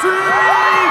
Sim!